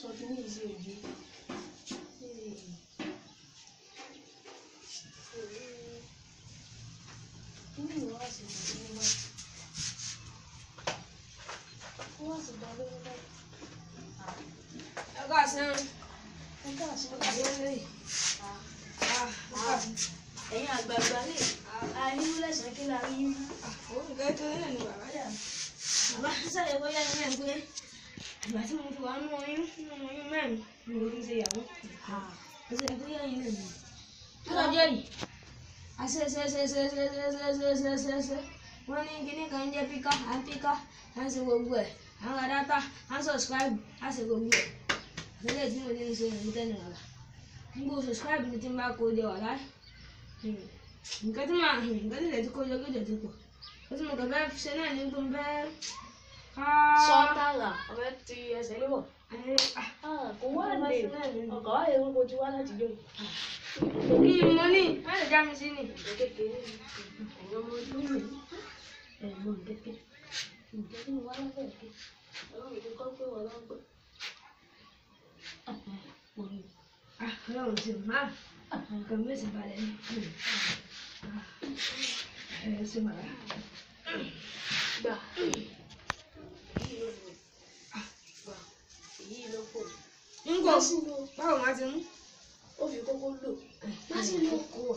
sọ kí ní ìṣe òjì. kí ni ìwọ àṣìkò tí mo bá kó wá sí ìgbà lórí báyìí. ẹ ká sẹ́run. ẹ ká sẹ́run. ẹ ká sẹ́run. Ah, ah, ah. ẹ̀yin àgbààgbà lè ayé lẹ́sàn-án kí la rí yín. òun kẹ́kẹ́ lẹ́nu bàbá yà. bàbá sísè lè bóyá ilé ẹ̀ ń gbé ìgbà tí mo fi wà nínú oyún nínú oyún mẹ́rin ni mo fi ń ṣe ìyàwó ẹsẹ̀ tó yẹ yín lẹ́nu kí lọ́jọ́ yìí àṣẹṣẹṣẹṣẹṣẹṣẹṣẹṣẹṣẹ wọ́n ní kíní kan ń jẹ́ píkà à ń píkà à ń ṣe gbogbo ẹ̀ à ń ra dátà à ń subscribe à ń ṣe gbogbo ẹ̀ àtẹ́lẹ̀ tí mo ti ń ṣe ìlú tẹ́lẹ̀ rárá nígbà subscribe ni tí n bá kó jẹ wà láì nǹkan tí màá nǹkan tí ìdẹ̀tí kó jẹ kó jẹ ti pọ̀ ó ti mọ̀ Solta lá. Agora tu ia ser eu. Ah, com a mãe. Agora eu vou te falar de novo. Que money? Vai dar me sini. O que que é? Eu vou te falar. É, Ah, mano. Ah, não, não, não. Ah, como você Ah. É, você vai másìlò báwo máa ti mú ó fi kókó lò másìlò kó o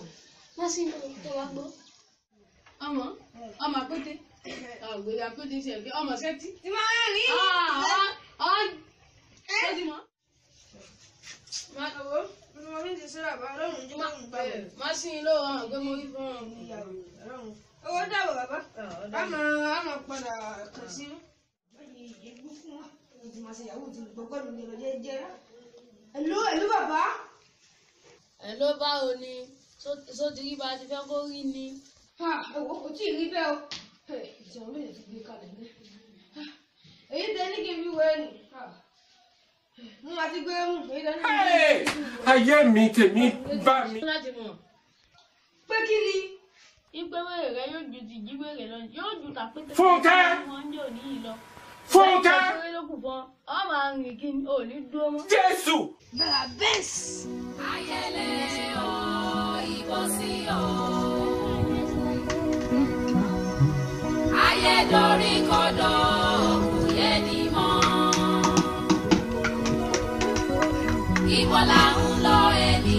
másìlò tó wá gbọ́. ọmọ ọmọ àpótí àgbèrè eh. àpótí ti ẹgbẹ ọmọ sẹtí. ti máa rẹ rí. ọ ọ ṣé ti mọ. máa wo mo fi ń ti sọ́ra bá ọlọ́run jẹ́ kóun gbà wọ́n. másìlò ọmọ gbé mo rí fún ọmọ. owó dàbọ̀ bàbá ah, àmọ́ àmọ́ padà kàn sí. ìyẹn gbé fún wa ìdìmọ̀ àṣeyàwó ti gbọ́gbọ́n mi lọ jẹ́jẹ́ rẹ̀. Hello, hello bàbá. Hello báwo ni? Só ti rí bá a ti fẹ́ kó rí ni. Ẹ̀wọ̀n kò tí ì rí bẹ́ẹ̀ o. Ìjà olóyè ti gbé kalẹ̀ ní. Èyí tẹ ní kí n fi wẹ́ẹ̀ nù. Mo máa ti gbé mú. Èyí tẹ Ayé mi tèmi bá mi. Pé kí ni? Ìpéwèrè rẹ yóò ju ti jíwèrè lọ, yóò ju tàpété. Fúnkẹ́ fúnkẹ́. jésù. ayẹlẹ o ìbọn sí o. ayé dorí kodò ni mọ́. ìbọn là ń lọ ẹni.